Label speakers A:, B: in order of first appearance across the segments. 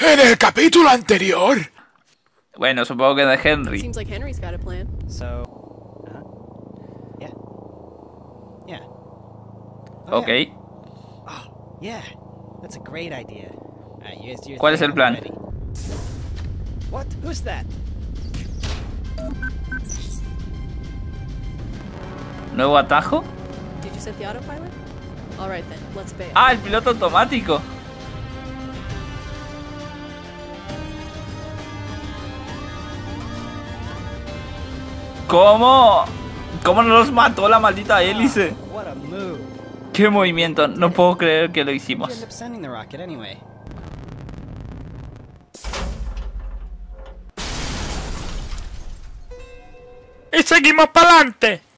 A: En el capítulo anterior.
B: Bueno, supongo que de Henry.
C: Seems like Henry's got a plan.
D: So, uh, yeah, yeah. Oh,
B: Ok.
D: Yeah. Oh, yeah. That's a great idea. Alright, you guys do your
B: ¿Cuál es el plan?
D: What? Who's that?
B: ¿Nuevo atajo?
C: Did you set the autopilot? Alright then, let's bail.
B: Ah, el piloto automático. ¿Cómo? ¿Cómo no los mató la maldita hélice? ¿Qué movimiento? No puedo creer que lo hicimos.
A: Y seguimos para adelante.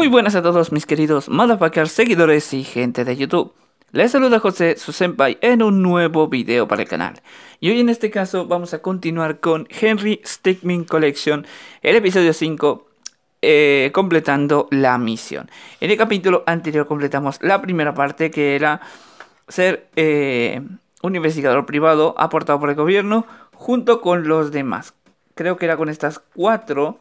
B: Muy buenas a todos mis queridos motherfuckers, seguidores y gente de YouTube. Les saluda José, su senpai, en un nuevo video para el canal. Y hoy en este caso vamos a continuar con Henry Stickmin Collection, el episodio 5, eh, completando la misión. En el capítulo anterior completamos la primera parte que era ser eh, un investigador privado aportado por el gobierno junto con los demás. Creo que era con estas cuatro,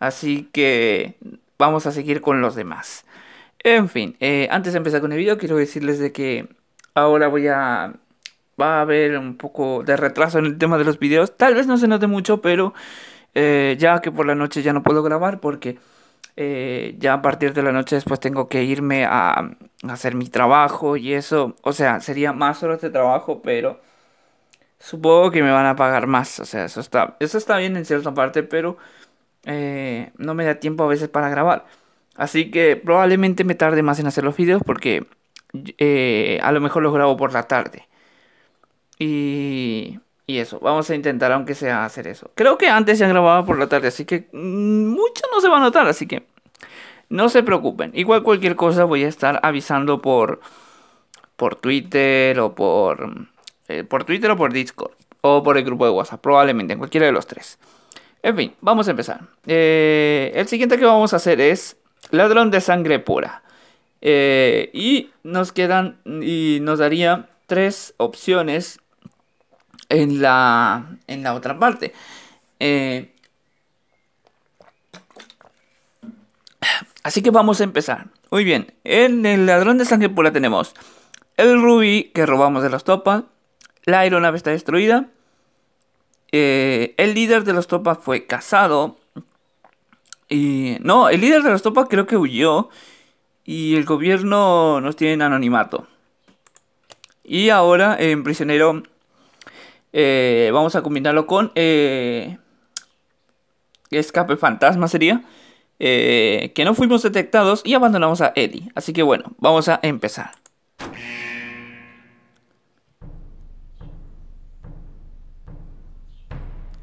B: así que vamos a seguir con los demás. En fin, eh, antes de empezar con el video quiero decirles de que ahora voy a... Va a haber un poco de retraso en el tema de los videos. Tal vez no se note mucho, pero eh, ya que por la noche ya no puedo grabar porque eh, ya a partir de la noche después tengo que irme a, a hacer mi trabajo y eso. O sea, sería más horas de trabajo, pero supongo que me van a pagar más. O sea, eso está, eso está bien en cierta parte, pero eh, no me da tiempo a veces para grabar. Así que probablemente me tarde más en hacer los videos porque eh, a lo mejor los grabo por la tarde. Y, y eso, vamos a intentar aunque sea hacer eso. Creo que antes ya grababa por la tarde, así que mm, mucho no se va a notar, así que no se preocupen. Igual cualquier cosa voy a estar avisando por, por Twitter o por, eh, por Twitter o por Discord. O por el grupo de WhatsApp, probablemente, en cualquiera de los tres. En fin, vamos a empezar. Eh, el siguiente que vamos a hacer es Ladrón de Sangre Pura. Eh, y nos quedan, y nos daría tres opciones en la, en la otra parte. Eh, así que vamos a empezar. Muy bien, en el Ladrón de Sangre Pura tenemos el rubí que robamos de los Topas. La aeronave está destruida. Eh, el líder de los Topas fue casado. Y no, el líder de los Topas creo que huyó. Y el gobierno nos tiene en anonimato. Y ahora en prisionero eh, vamos a combinarlo con eh, escape fantasma sería. eh, que no fuimos detectados y abandonamos a Eddie. Así que bueno, vamos a empezar.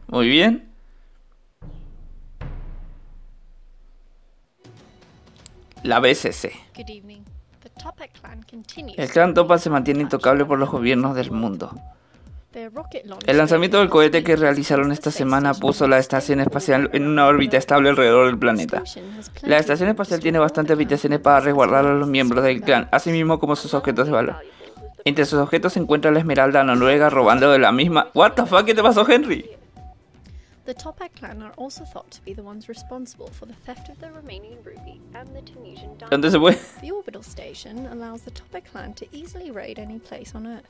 B: Muy bien. La BCC. El clan Topa se mantiene intocable por los gobiernos del mundo. El lanzamiento del cohete que realizaron esta semana puso la estación espacial en una órbita estable alrededor del planeta. La estación espacial tiene bastantes habitaciones para resguardar a los miembros del clan, así mismo como sus objetos de valor. Entre sus objetos se encuentra la esmeralda noruega robando de la misma... What the fuck, ¿qué te pasó, Henry?
C: The Toppat clan are also thought to be the ones responsible for the theft of the Romanian ruby and the Tunisian diamond.
B: ¿Dónde se fue?
C: The orbital station allows the Toppat clan to easily raid any place on Earth.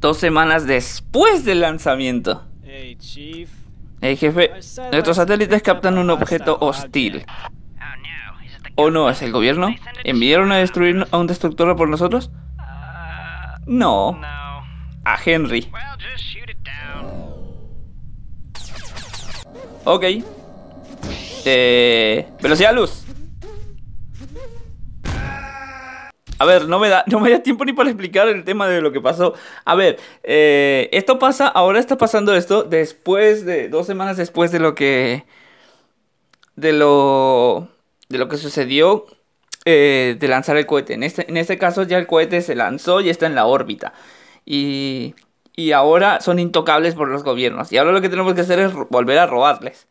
B: Dos semanas después del lanzamiento.
D: Hey, Hey, Chief.
B: Hey jefe, nuestros satélites captan un objeto hostil. ¿O no es el gobierno? ¿Enviaron a destruir a un destructor por nosotros? No. A Henry. Ok. Eh, velocidad luz. A ver, no me, da, no me da tiempo ni para explicar el tema de lo que pasó. A ver, eh, esto pasa, ahora está pasando esto después de, dos semanas después de lo que, de lo, de lo que sucedió eh, de lanzar el cohete. En este, en este caso ya el cohete se lanzó y está en la órbita. Y, y ahora son intocables por los gobiernos. Y ahora lo que tenemos que hacer es volver a robarles.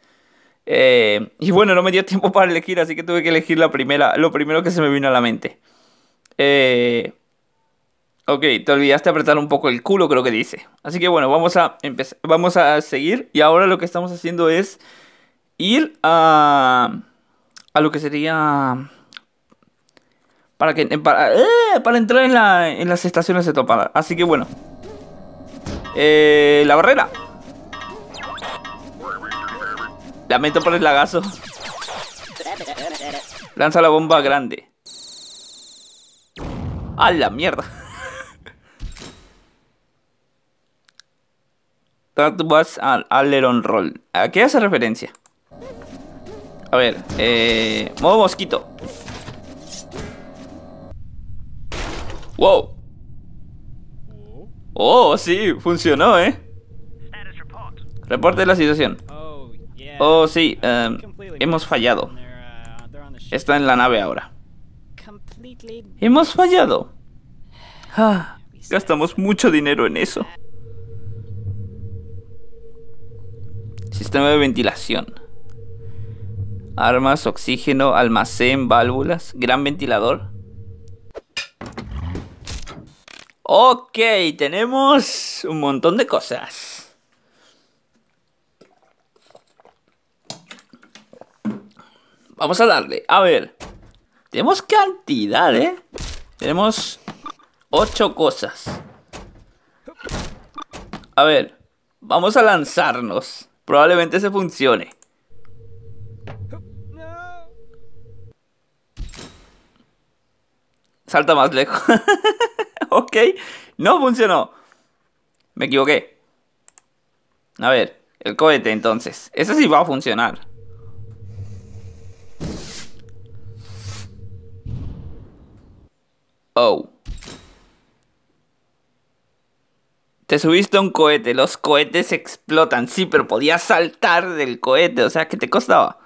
B: Eh, y bueno, no me dio tiempo para elegir, así que tuve que elegir la primera, lo primero que se me vino a la mente. Eh, ok, te olvidaste apretar un poco el culo, creo que dice. Así que bueno, vamos a empezar, vamos a seguir. Y ahora lo que estamos haciendo es ir a, a lo que sería para que para, eh, para entrar en, la- en las estaciones de topada. Así que bueno, eh, la barrera. Lamento por el lagazo. Lanza la bomba grande. ¡A la mierda! That was an aileron roll. ¿A qué hace referencia? A ver, eh, modo mosquito. Wow. Oh, sí, funcionó, ¿eh? Reporte de la situación.
D: Oh,
B: sí, em, hemos fallado. Está en la nave ahora. Hemos fallado. Ah, gastamos mucho dinero en eso. Sistema de ventilación. Armas, oxígeno, almacén, válvulas, gran ventilador. Ok, tenemos un montón de cosas. Vamos a darle. A ver. Tenemos cantidad, ¿eh? Tenemos ocho cosas. A ver, vamos a lanzarnos. Probablemente se funcione. Salta más lejos. ok, no funcionó. Me equivoqué. A ver, el cohete entonces. Ese sí va a funcionar. Oh. Te subiste a un cohete, los cohetes explotan. Sí, pero podías saltar del cohete, o sea, ¿qué te costaba?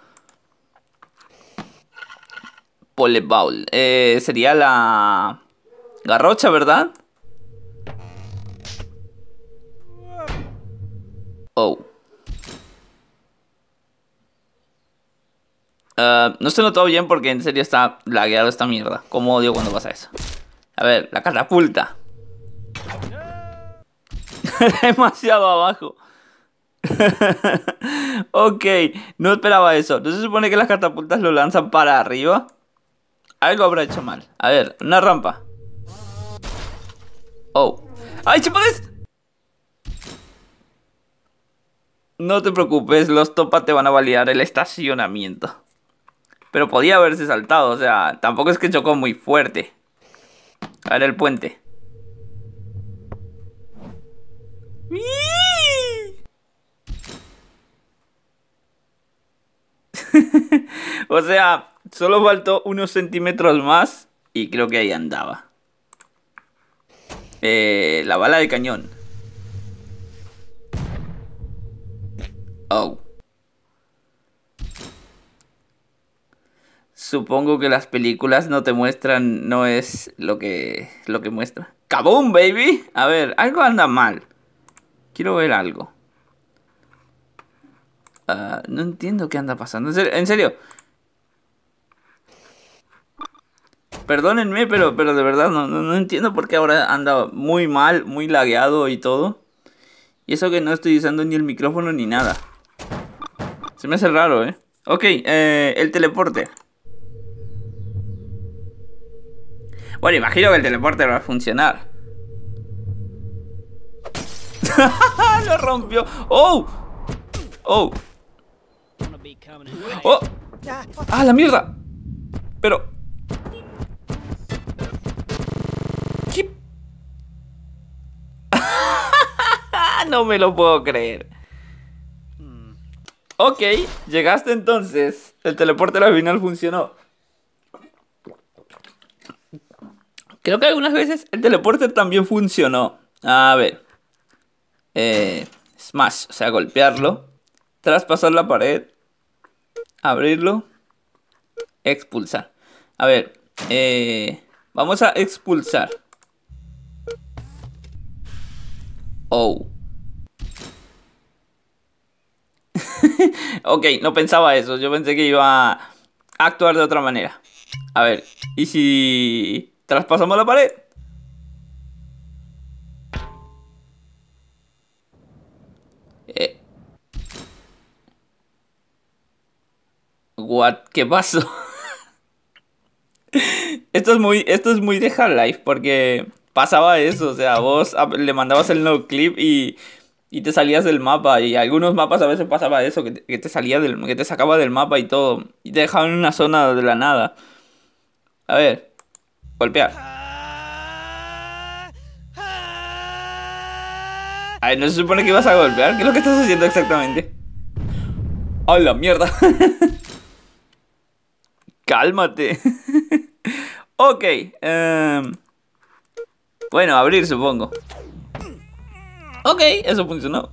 B: Poleball. Eh, sería la garrocha, ¿verdad? Oh. Ah, no se notó bien porque en serio está lagueado esta mierda. Como odio cuando pasa eso. A ver, la catapulta. Demasiado abajo. ok, no esperaba eso. ¿No se supone que las catapultas lo lanzan para arriba? Algo habrá hecho mal. A ver, una rampa. Oh. ¡Ay, chupones! No te preocupes, los topas te van a validar el estacionamiento. Pero podía haberse saltado, o sea, tampoco es que chocó muy fuerte. A ver el puente. o sea, solo faltó unos centímetros más y creo que ahí andaba. Eh, la bala de cañón. Oh. Supongo que las películas no te muestran, no es lo que, lo que muestra. ¡Kaboom, baby! A ver, algo anda mal. Quiero ver algo. Ah, no entiendo qué anda pasando. En serio. en serio. Perdónenme, pero, pero de verdad no, no, no entiendo por qué ahora anda muy mal, muy lagueado y todo. Y eso que no estoy usando ni el micrófono ni nada. Se me hace raro, ¿eh? Ok, eh, el teleporte. Bueno, imagino que el teleporte va a funcionar. Lo rompió. ¡Oh! Oh, oh.
D: ¡Ah,
B: la mierda! Pero... no me lo puedo creer. Ok, llegaste entonces. El teleporte al final funcionó. Creo que algunas veces el teleporte también funcionó. A ver. Eh, smash, o sea, golpearlo. Traspasar la pared. Abrirlo. Expulsar. A ver. eh, vamos a expulsar. Oh. ok, no pensaba eso. Yo pensé que iba a actuar de otra manera. A ver, ¿y si traspasamos la pared? Eh. What? ¿Qué pasó? esto es muy, esto es muy de Half-Life porque pasaba eso, o sea, vos le mandabas el no clip y, y te salías del mapa y algunos mapas a veces pasaba eso, que te, que te salía del, que te sacaba del mapa y todo y te dejaban en una zona de la nada. A ver, golpear. Ay, no se supone que ibas a golpear, ¿qué es lo que estás haciendo exactamente? ¡A la mierda! Cálmate. ok. em, bueno, abrir supongo. Ok, eso funcionó.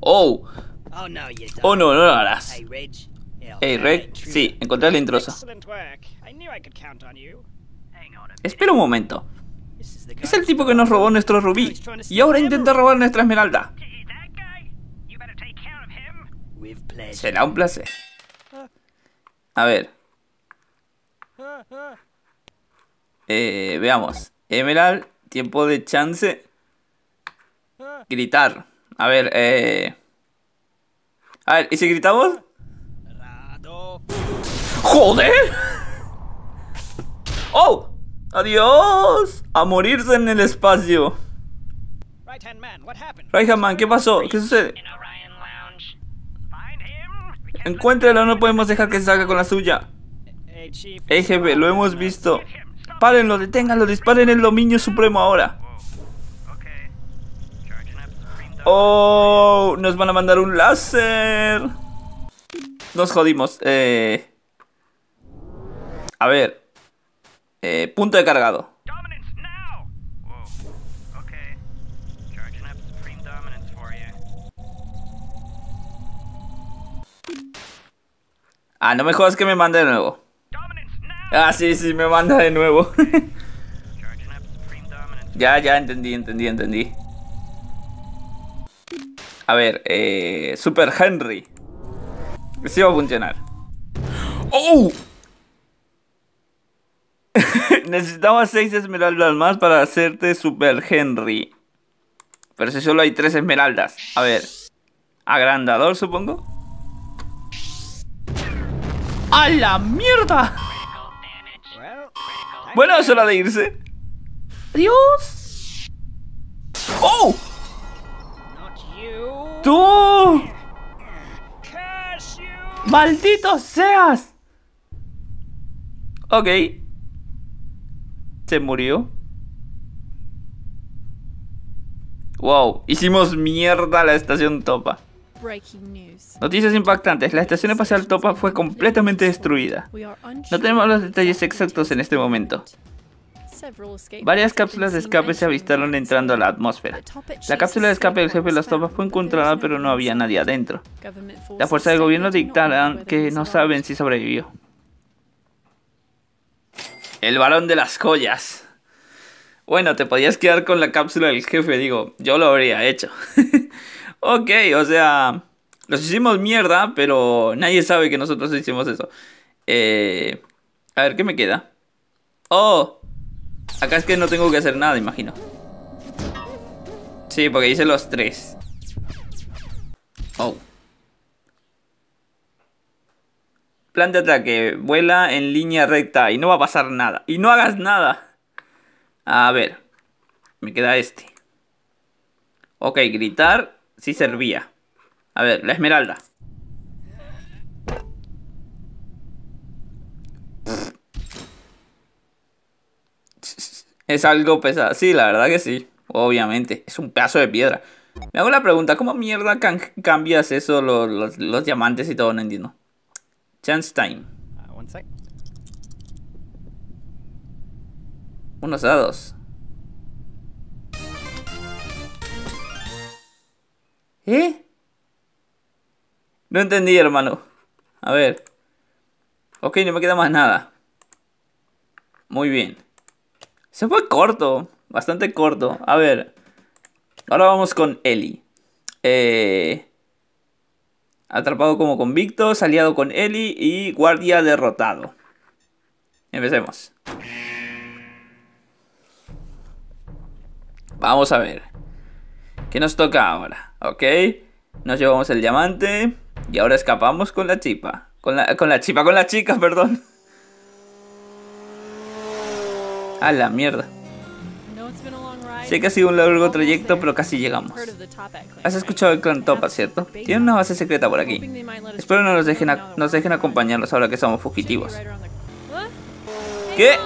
B: Oh,
D: Oh no,
B: oh no, no lo harás.
D: Hey, Reg.
B: Sí, encontré al intruso.
D: Excellent work. I knew I could count on you. Hang on a
B: Espera un momento. Es el tipo que nos robó nuestro rubí y ahora intenta robar nuestra esmeralda.
D: That guy? You better take care of him. With pleasure.
B: Será un placer. A ver. Eh, veamos. Emerald, tiempo de chance. Gritar. A ver, eh. A ver, ¿y si gritamos? ¡Joder! ¡Oh! ¡Adiós! A morirse en el espacio.
D: Right man,
B: ¿qué pasó? ¿Qué sucede? Encuéntralo, no podemos dejar que se salga con la suya.
D: Hey,
B: jefe, lo hemos visto. Párenlo, deténganlo, disparen el dominio supremo ahora. Oh, nos van a mandar un láser. Nos jodimos. Eh... A ver. Eh, punto de cargado. Ah, no me jodas que me mande de nuevo. Ah, sí, sí, me manda de nuevo. Ya, ya, entendí, entendí, entendí. A ver, eh... Super Henry. Sí va a funcionar. ¡Oh! Necesitaba 6 esmeraldas más para hacerte Super Henry. Pero si solo hay 3 esmeraldas. A ver. Agrandador, supongo. ¡A la mierda! Bueno, es hora de irse. Adiós. ¡Oh! ¡Tú! ¡Maldito seas! Ok. Se murió. Wow, hicimos mierda la estación Topa.
C: Breaking news.
B: Noticias impactantes. La estación espacial Topa fue completamente destruida. No tenemos los detalles exactos en este momento. Varias cápsulas de escape se avistaron entrando a la atmósfera. La cápsula de escape del jefe de las tropas fue encontrada, pero no había nadie adentro.
C: Government
B: La
C: forces
B: fuerza del gobierno
C: whether
B: que no saben si sobrevivió. El varón de las joyas. Bueno, te podías quedar con la cápsula del jefe, digo, yo lo habría hecho. ok, o sea, los hicimos mierda, pero nadie sabe que nosotros hicimos eso. Eh, a ver, ¿qué me queda? Oh, acá es que no tengo que hacer nada, imagino. Sí, porque hice los tres. Oh. Plan de ataque, vuela en línea recta y no va a pasar nada. Y no hagas nada. A ver, me queda este. Ok, gritar sí servía. A ver, la esmeralda. Es algo pesado. Sí, la verdad que sí. Obviamente. Es un pedazo de piedra. Me hago la pregunta, ¿cómo mierda cambias eso, los, los- los diamantes y todo? No entiendo. Chance time.
D: Uh, one sec.
B: ¿Eh? No entendí, hermano. A ver. Ok, no me queda más nada. Muy bien. Se fue corto. Bastante corto. A ver. Ahora vamos con Eli. Eh, atrapado como convicto, aliado con Eli y guardia derrotado. Empecemos. Vamos a ver. ¿Qué nos toca ahora? Ok. Nos llevamos el diamante. Y ahora escapamos con la chipa. Con la, con la chipa, con la chica, perdón. A la mierda. Sé que ha sido un largo trayecto, pero casi llegamos. Has escuchado el clan Topa, ¿cierto? Tiene una base secreta por aquí. Espero no nos dejen, nos dejen acompañarlos ahora que somos fugitivos. ¿Qué?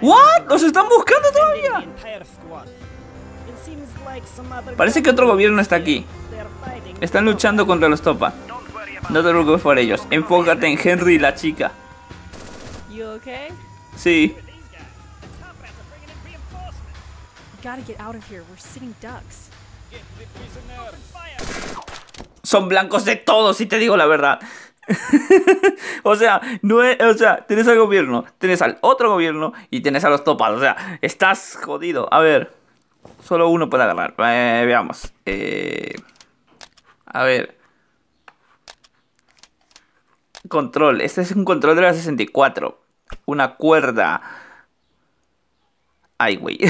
B: ¿What? ¿Nos están buscando todavía? Parece que otro gobierno está aquí. Están luchando contra los Topa. No te preocupes por ellos. Enfócate en Henry y la chica.
C: You okay?
B: Sí. Son blancos de todos, si te digo la verdad. o sea, no o sea, tienes al gobierno, tienes al otro gobierno y tienes a los topas. O sea, estás jodido. A ver, solo uno puede agarrar. Eh, veamos. Eh, a ver. Control. Este es un control de la 64. Una cuerda. Ay, güey.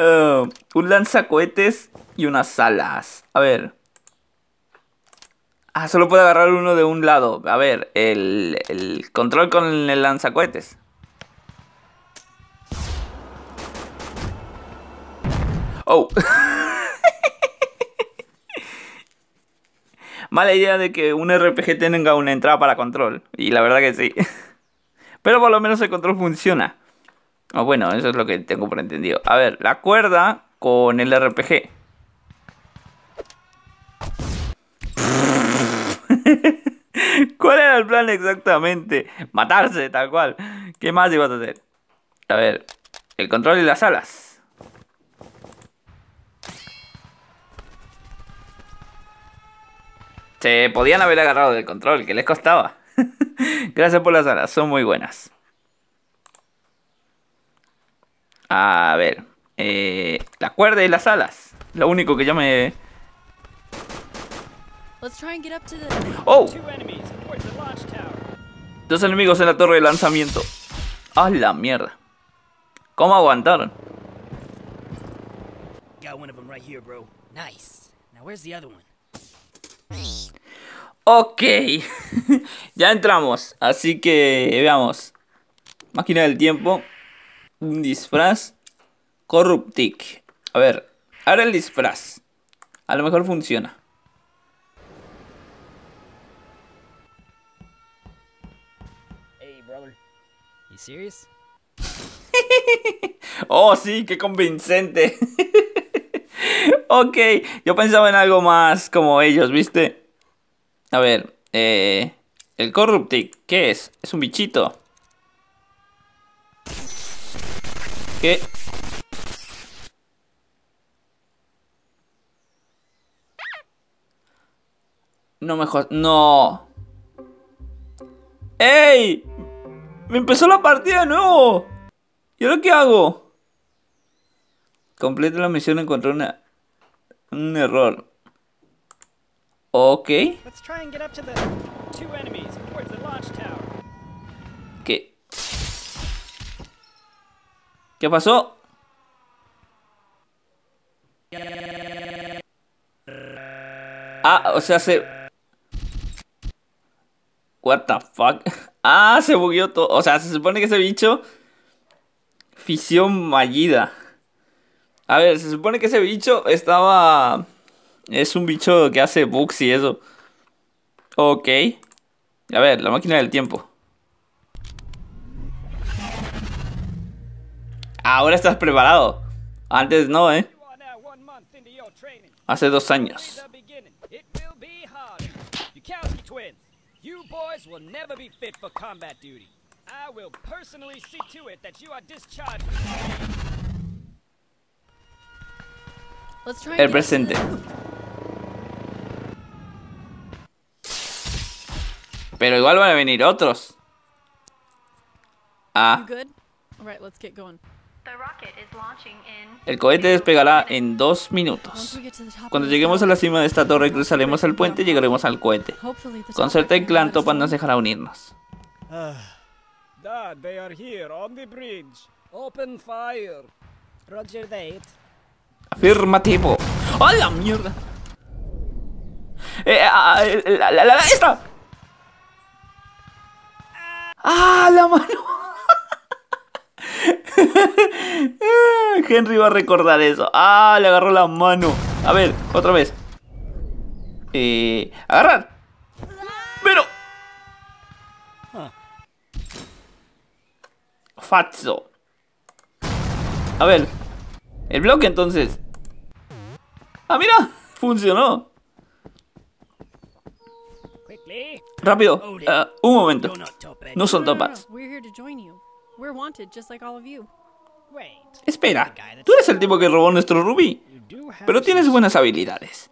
B: Eh, un lanzacohetes y unas alas. A ver. Ah, solo puedo agarrar uno de un lado. A ver, el, control con el lanzacohetes. Oh. Mala idea de que un RPG tenga una entrada para control. Y la verdad que sí. Pero por lo menos el control funciona. O bueno, eso es lo que tengo por entendido. A ver, la cuerda con el RPG. ¿Cuál era el plan exactamente? Matarse, tal cual. ¿Qué más ibas a hacer? A ver, el control y las alas. Se podían haber agarrado del control, que les costaba. Gracias por las alas, son muy buenas. A ver, eh, la cuerda y las alas. Lo único que yo me...
C: Let's try and get up to the.
B: ¡Oh!
D: Two enemies towards the launch tower.
B: Dos enemigos en la torre de lanzamiento. ¡Ah, la mierda! ¿Cómo aguantaron?
D: Got one of them right here, bro. Nice. Now where's the other one?
B: Ok. ya entramos. Así que veamos. Máquina del tiempo. Un disfraz. Corruptic. A ver. Ahora el disfraz. A lo mejor funciona.
D: You serious?
B: Oh, sí, qué convincente. ok, yo pensaba en algo más como ellos, ¿viste? A ver, eh, el Corruptic, ¿qué es? Es un bichito. ¿Qué? No me jodas. No. ¡Ey! Me empezó la partida de nuevo. ¿Y ahora qué hago? Completa la misión, encontré una, un error. Ok. ¿Qué? ¿Qué pasó? Ah, o sea, se... What the fuck? Ah, se bugueó todo. O sea, se supone que ese bicho Fisión Mallida. A ver, se supone que ese bicho estaba... Es un bicho que hace bugs y eso. Ok. A ver, la máquina del tiempo. Ahora estás preparado. Antes no, ¿eh? Hace dos años.
E: You boys will never be fit for combat duty. I will personally see to it that you are discharged.
C: Let's try and
B: El
C: get-
B: presente. Pero igual van a venir otros.
C: You
B: Ah,
C: good? Alright, let's get going.
B: El cohete despegará en dos minutos. Cuando lleguemos a la cima de esta torre, cruzaremos el puente y llegaremos al cohete. Con suerte, el clan Topan nos dejará unirnos. Afirmativo. ¡A la mierda! Eh, ah, ah eh, la, la, la, ¡Esta! ¡Ah, la mano! Henry va a recordar eso. ¡Ah, le agarró la mano! A ver, otra vez. Eh, agarrar. Pero. Fatso. A ver. El bloque entonces. Ah, mira. Funcionó. Rápido. Ah, un momento.
D: Top
B: No son
C: no,
B: Espera, tú eres el tipo que robó nuestro rubí, pero tienes buenas habilidades.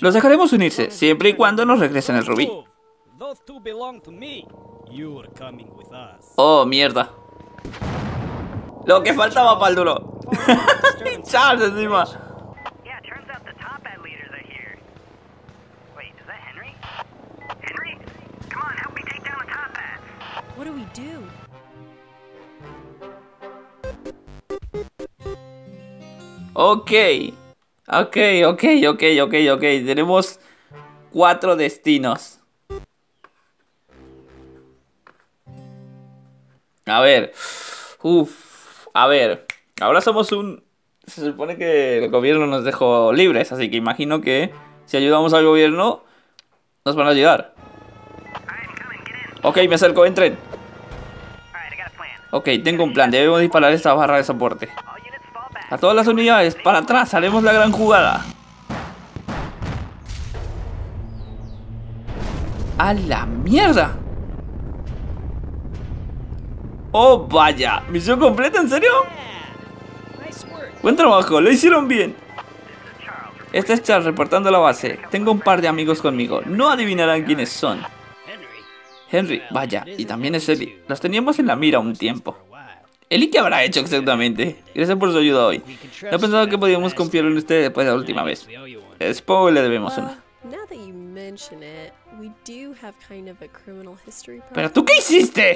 B: Los dejaremos unirse, siempre y cuando nos regresen el rubí. Oh, mierda. Lo que faltaba, Paldulo. Charles encima. Ok. Ok, ok, ok, ok, ok. Tenemos cuatro destinos. A ver. Uf. A ver. Ahora somos un... Se supone que el gobierno nos dejó libres, así que imagino que si ayudamos al gobierno, nos van a ayudar. Ok, me acerco, entren. Ok, tengo un plan. Debemos disparar esta barra de soporte. A todas las unidades, para atrás, haremos la gran jugada. ¡A la mierda! ¡Oh, vaya! ¿Misión completa, en serio? Buen trabajo, lo hicieron bien. Este es Charles reportando la base. Tengo un par de amigos conmigo. No adivinarán quiénes son.
D: Henry,
B: vaya, y también es Ellie. Los teníamos en la mira un tiempo. ¿Eli qué habrá hecho exactamente? Gracias por su ayuda hoy. No pensaba que podíamos confiar en usted después de la última vez. Spoiler le debemos una. ¿Pero tú qué hiciste?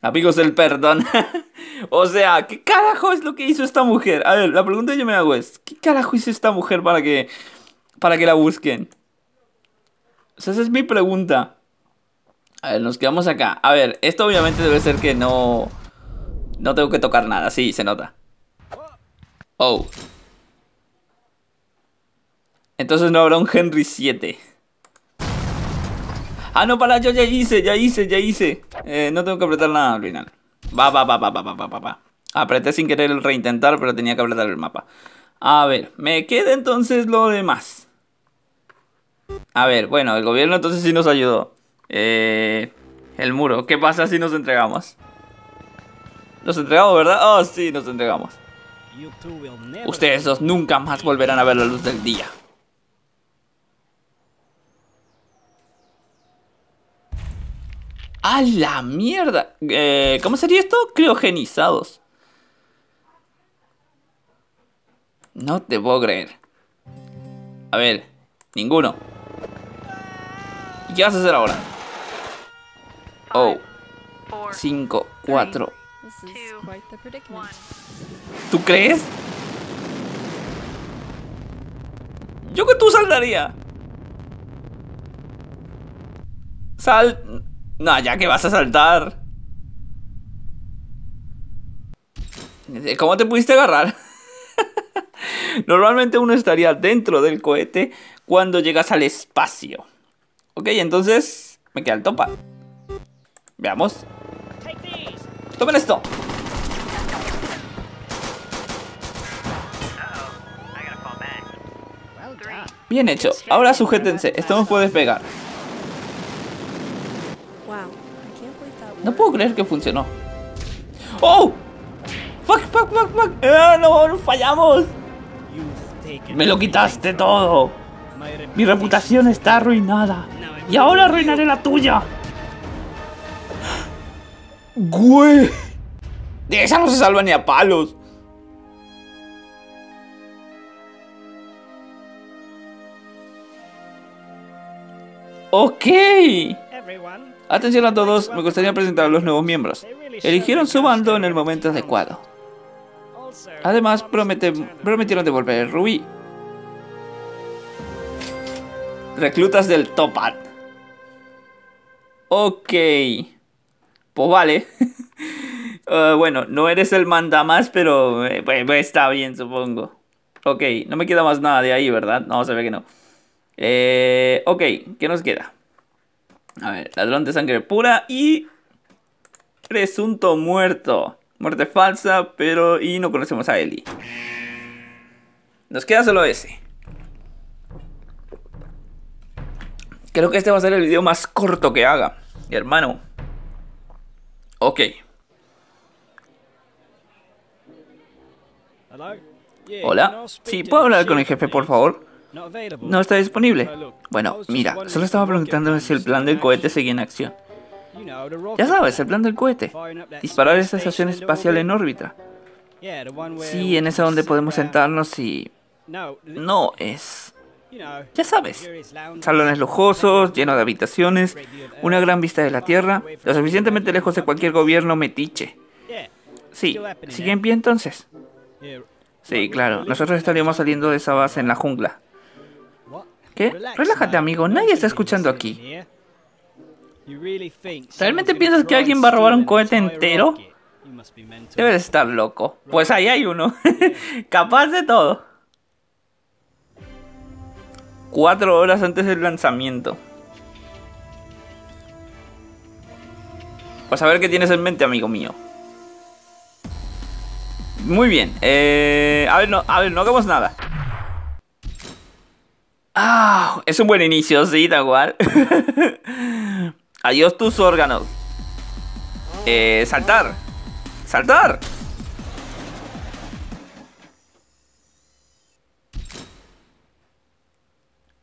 B: Amigos, el perdón. o sea, ¿qué carajo es lo que hizo esta mujer? A ver, la pregunta que yo me hago es, ¿qué carajo hizo esta mujer para que, para que la busquen? Esa es mi pregunta. A ver, nos quedamos acá. A ver, esto obviamente debe ser que no... No tengo que tocar nada, sí, se nota. Oh. Entonces no habrá un Henry 7. Ah, no, para, yo ya hice, ya hice, ya hice. Eh, no tengo que apretar nada al final. Va, va, va, va, va, va, va, va. Apreté sin querer reintentar, pero tenía que apretar el mapa. A ver, me queda entonces lo demás. A ver, bueno, el gobierno entonces sí nos ayudó. Eh, el muro, ¿qué pasa si nos entregamos? Nos entregamos, ¿verdad? Oh, sí, nos entregamos. Ustedes dos nunca más volverán a ver la luz del día. ¡A la mierda! Eh, ¿Cómo sería esto? Criogenizados. No te puedo creer. A ver, ninguno. ¿Y qué vas a hacer ahora? Oh,
F: Four,
B: 5, 4.
C: This is
F: Two,
C: quite the predicament.
F: one.
B: ¿Tú crees? Yo que tú saltaría. Sal. No, ya que vas a saltar. ¿Cómo te pudiste agarrar? Normalmente uno estaría dentro del cohete cuando llegas al espacio. Ok, entonces me queda el topa. Veamos. Tomen esto. Bien hecho. Ahora sujétense. Esto nos puede pegar. No puedo creer que funcionó. ¡Oh! ¡Fuck, fuck, fuck, fuck! ¡Ah, no! ¡No fallamos! Me lo quitaste todo. Mi reputación está arruinada. Y ahora arruinaré la tuya. Güey. De esa no se salva ni a palos. Ok. Atención a todos, me gustaría presentar a los nuevos miembros. Eligieron su bando en el momento adecuado. Además, promete- prometieron devolver el rubí. Reclutas del Topat. Ok. Pues vale. Eh, bueno, no eres el mandamás, pero eh, está bien, supongo. Ok, no me queda más nada de ahí, ¿verdad? No, se ve que no. Eh, ok, ¿qué nos queda? A ver, ladrón de sangre pura y presunto muerto. Muerte falsa, pero... Y no conocemos a Eli. Nos queda solo ese. Creo que este va a ser el video más corto que haga. Hermano. Ok. Hola. Sí, ¿puedo hablar con el jefe, por favor? No está disponible. Bueno, mira, solo estaba preguntándome si el plan del cohete seguía en acción. Ya sabes, el plan del cohete. Disparar esta estación espacial en órbita. Sí, en esa donde podemos sentarnos y...
E: No,
B: es... Ya sabes. Salones lujosos, llenos de habitaciones, una gran vista de la Tierra, lo suficientemente lejos de cualquier gobierno metiche. Sí, ¿sigue en pie entonces? Sí, claro, nosotros estaríamos saliendo de esa base en la jungla. ¿Qué? Relájate, amigo, nadie está escuchando aquí. ¿Realmente piensas que alguien va a robar un cohete entero? Debes estar loco. Pues ahí hay uno. Capaz de todo. Cuatro horas antes del lanzamiento. Pues a ver qué tienes en mente, amigo mío. Muy bien. Eh, a ver, no, a ver, no hagamos nada. Ah, es un buen inicio, sí, tal cual. Adiós tus órganos. Eh, saltar. Saltar.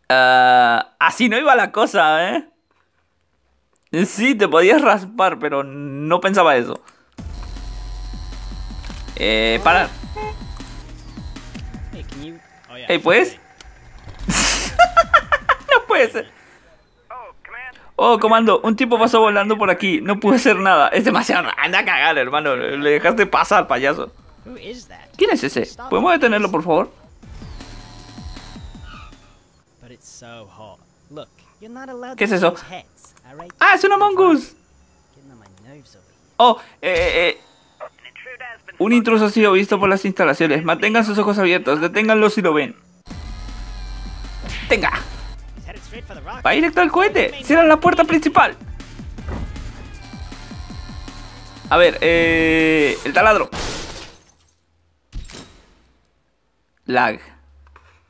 B: Ah, así no iba la cosa, ¿eh? Sí, te podías raspar, pero no pensaba eso. Eh, parar.
E: Hey,
B: ¿puedes? no puede ser.
G: Oh,
B: comando, un tipo pasó volando por aquí. No pude hacer nada. Es demasiado. Anda a cagar, hermano. Le dejaste pasar, payaso. ¿Quién es ese? ¿Podemos detenerlo, por favor? ¿Qué es eso? ¡Ah, es un Among Us! Oh, eh, eh, eh, Un intruso ha sido visto por las instalaciones. Mantengan sus ojos abiertos. Deténganlo si lo ven. Tenga. Va directo al cohete. Cierran la puerta principal. A ver, eh, el taladro. Lag.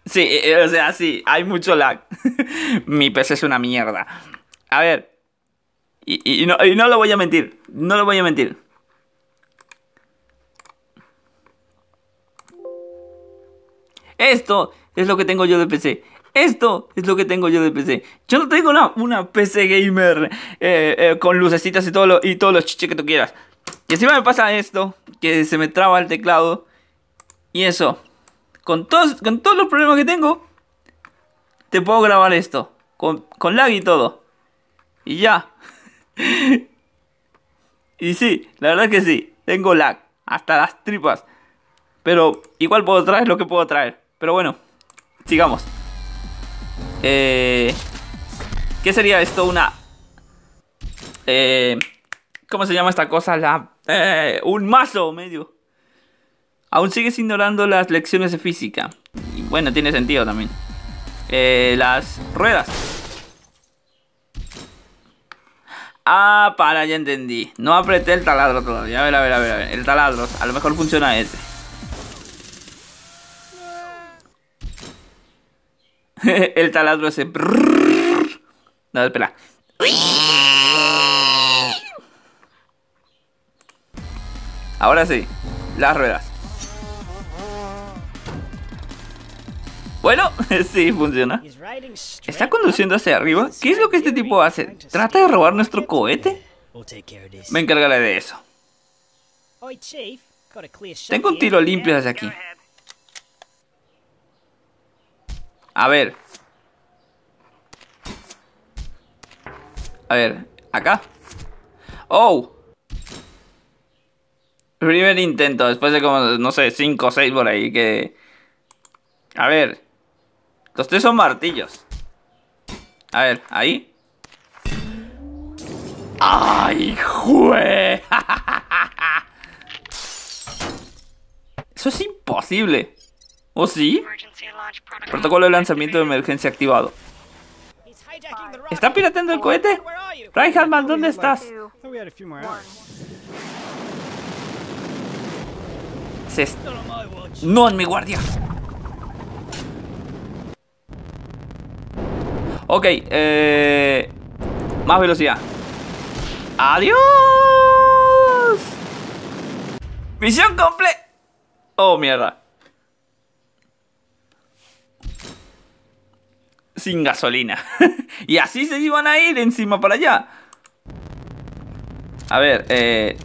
B: Sí, eh, o sea, sí, hay mucho lag. Mi PC es una mierda. A ver. Y, no, y no lo voy a mentir. No lo voy a mentir. Esto es lo que tengo yo de PC. Esto es lo que tengo yo de PC. Yo no tengo una, una PC gamer eh, eh, con lucecitas y, todo lo- y todos los chiches que tú quieras. Y encima me pasa esto, que se me traba el teclado. Y eso. Con todos, con todos los problemas que tengo, te puedo grabar esto. Con, con lag y todo. Y ya. y sí, la verdad que sí. Tengo lag. Hasta las tripas. Pero igual puedo traer lo que puedo traer. Pero bueno, sigamos. Eh, ¿Qué sería esto? Una... eh, ¿cómo se llama esta cosa? La, eh, un mazo medio. Aún sigues ignorando las lecciones de física. Y bueno, tiene sentido también. Eh, las ruedas. Ah, para, ya entendí. No apreté el taladro todavía. A ver, a ver, a ver, a ver. El taladro. A lo mejor funciona ese. el taladro ese. No, espera. Ahora sí. Las ruedas. Bueno, sí, funciona. ¿Está conduciendo hacia arriba? ¿Qué es lo que este tipo hace? ¿Trata de robar nuestro cohete? Me encargaré de eso. Tengo un tiro limpio desde aquí. A ver. A ver, acá. ¡Oh! Primer intento, después de como, no sé, 5 o 6 por ahí que... A ver. Los tres son martillos. A ver, ahí. ¡Ay, jue! Eso es imposible. ¿O sí? Protocolo de lanzamiento de emergencia activado. ¿Está pirateando el cohete?
D: Where are you?
B: Reinhardt, ¿dónde estás? No en mi guardia. Ok, eh... Más velocidad. ¡Adiós! ¡Misión completa! Oh, mierda. Sin gasolina. y así se iban a ir encima para allá. A ver, eh...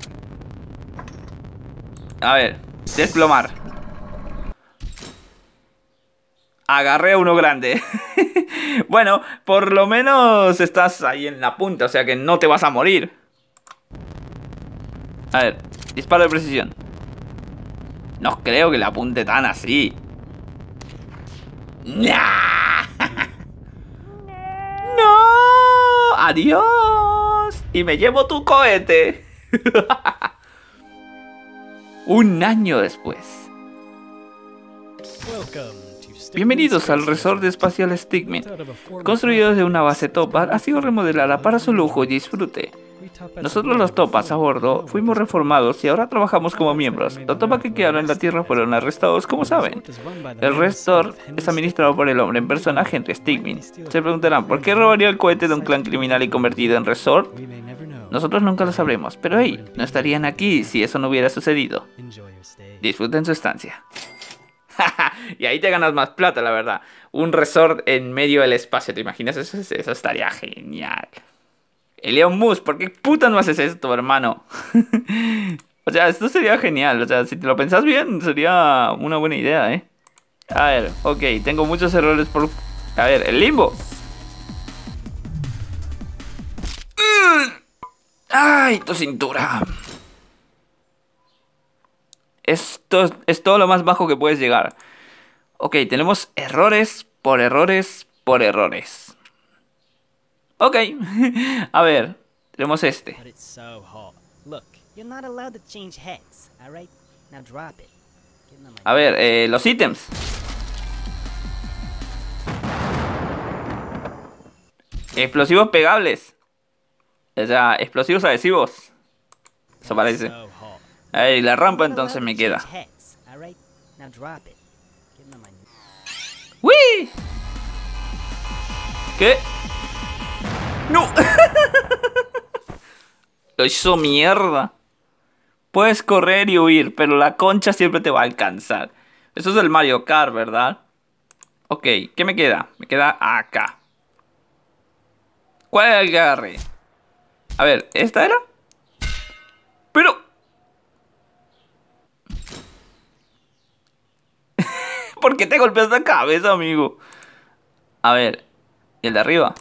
B: A ver, desplomar. Agarré uno grande. bueno, por lo menos estás ahí en la punta, o sea que no te vas a morir. A ver, disparo de precisión. No creo que la apunte tan así. ¡No! ¡Adiós! Y me llevo tu cohete. Un año después. Bienvenidos al resort espacial Stigmin. Construido desde una base Topaz, ha sido remodelada para su lujo y disfrute. Nosotros los Topas a bordo fuimos reformados y ahora trabajamos como miembros. Los Topas que quedaron en la Tierra fueron arrestados, como saben. El resort es administrado por el hombre en persona, Henry Stigmin. Se preguntarán, ¿por qué robaría el cohete de un clan criminal y convertido en resort? Nosotros nunca lo sabremos, pero hey, no estarían aquí si eso no hubiera sucedido. Disfruten su estancia. y ahí te ganas más plata, la verdad. Un resort en medio del espacio, ¿te imaginas? Eso, estaría genial. Elion Mus, ¿por qué puta no haces esto, hermano? o sea, esto sería genial. O sea, si te lo pensás bien, sería una buena idea, ¿eh? A ver, ok, tengo muchos errores por... A ver, el limbo. Mm. ¡Ay, tu cintura! Esto es, todo lo más bajo que puedes llegar. Ok, tenemos errores por errores por errores. Ok, a ver, tenemos este. A ver, eh, los ítems. Explosivos pegables. O sea, explosivos adhesivos. Eso parece.
D: So hot.
B: A ver, y la rampa entonces me queda. ¡Uy! ¿Qué? ¡No! Lo hizo mierda. Puedes correr y huir, pero la concha siempre te va a alcanzar. Eso es del Mario Kart, ¿verdad? Ok, ¿qué me queda? Me queda acá. ¿Cuál era el que agarré? A ver, ¿esta era? Pero... ¿Por qué te golpeas la cabeza, amigo? A ver, ¿y el de arriba?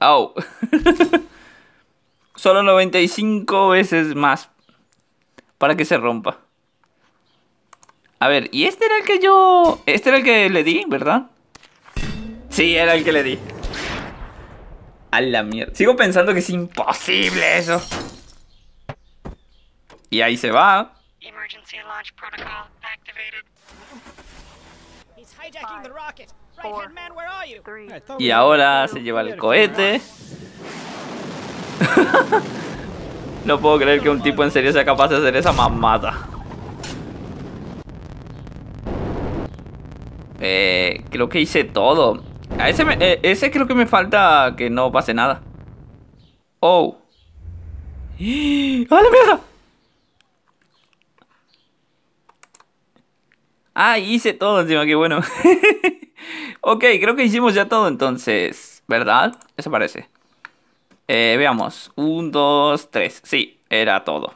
B: Au. Solo 95 veces más para que se rompa. A ver, ¿y este era el que yo... Este era el que le di, ¿verdad? Sí, era el que le di. A la mierda. Sigo pensando que es imposible eso. Y ahí se va.
F: Emergency launch protocol activated.
E: He's hijacking the rocket. Right hand man, where are you?
D: I thought
B: Y ahora se lleva el cohete. No puedo creer que un tipo en serio sea capaz de hacer esa mamada. Eh, creo que hice todo. A ese, me- eh, ese creo que me falta que no pase nada. Oh. ¡Ah, la mierda! Ah, hice todo encima, qué bueno. ok, creo que hicimos ya todo entonces, ¿verdad? Eso parece. Eh, veamos. Un, dos, tres. Sí, era todo.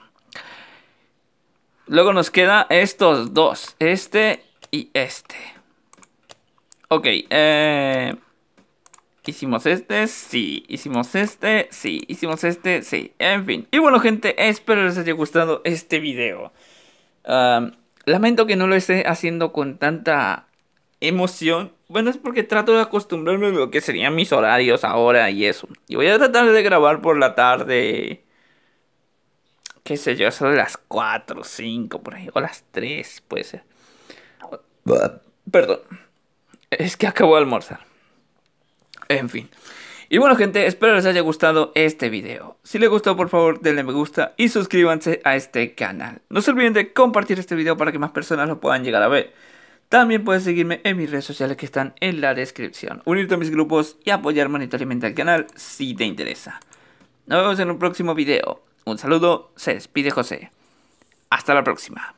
B: Luego nos queda estos dos. Este y este. Ok, eh... Hicimos este, sí. Hicimos este, sí. Hicimos este, sí. En fin. Y bueno, gente, espero les haya gustado este video. Am, lamento que no lo esté haciendo con tanta emoción. Bueno, es porque trato de acostumbrarme a lo que serían mis horarios ahora y eso. Y voy a tratar de grabar por la tarde. Qué sé yo, eso de las 4, 5 por ahí. O las 3, puede ser. Perdón. Es que acabo de almorzar. En fin. Y bueno gente, espero les haya gustado este video. Si les gustó por favor denle me gusta y suscríbanse a este canal. No se olviden de compartir este video para que más personas lo puedan llegar a ver. También puedes seguirme en mis redes sociales que están en la descripción. Unirte a mis grupos y apoyar monetariamente al canal si te interesa. Nos vemos en un próximo video. Un saludo, se despide José. Hasta la próxima.